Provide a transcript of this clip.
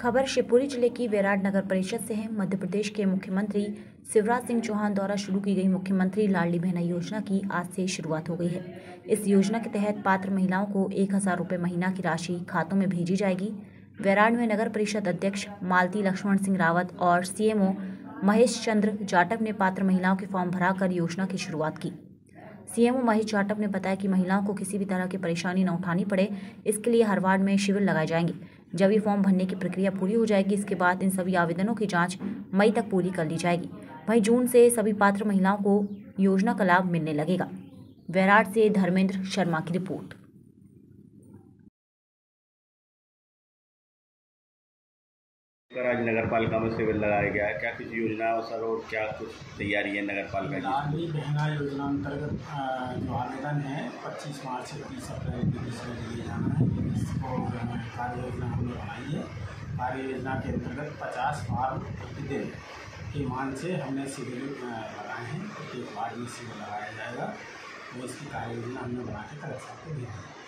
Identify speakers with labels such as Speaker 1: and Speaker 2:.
Speaker 1: खबर शिवपुरी ज़िले की वैराट नगर परिषद से है। मध्य प्रदेश के मुख्यमंत्री शिवराज सिंह चौहान द्वारा शुरू की गई मुख्यमंत्री लाडली बहना योजना की आज से शुरुआत हो गई है। इस योजना के तहत पात्र महिलाओं को एक हज़ार रुपये महीना की राशि खातों में भेजी जाएगी। वैराट में नगर परिषद अध्यक्ष मालती लक्ष्मण सिंह रावत और सीएमओ महेश चंद्र जाटव ने पात्र महिलाओं के फॉर्म भराकर योजना की शुरुआत की। सीएमओ महेश जाटव ने बताया कि महिलाओं को किसी भी तरह की परेशानी न उठानी पड़े। इसके लिए हर वार्ड में शिविर लगाए जाएँगे। जब ये फॉर्म भरने की प्रक्रिया पूरी हो जाएगी इसके बाद इन सभी आवेदनों की जाँच मई तक पूरी कर ली जाएगी। वहीं जून से सभी पात्र महिलाओं को योजना का लाभ मिलने लगेगा। वैराट से धर्मेंद्र शर्मा की रिपोर्ट।
Speaker 2: आज नगर पालिका में शिविर लगाया गया है। क्या कुछ योजना है सर और क्या कुछ तैयारी है नगर पालिका की
Speaker 3: लाडली बहना योजना अंतर्गत जो आवेदन है पच्चीस मार्च से तीस अप्रैल के बीच में लिए जाना है इसको है। कार्य योजना हमने बनाई है। कार्य योजना के अंतर्गत पचास फार्म प्रतिदिन के मान से हमने शिविर लगाए हैं। प्रत्येक वार्ड में शिविर लगाया जाएगा। तो इसकी कार्य योजना हमने बना के कलेक्टर को हैं है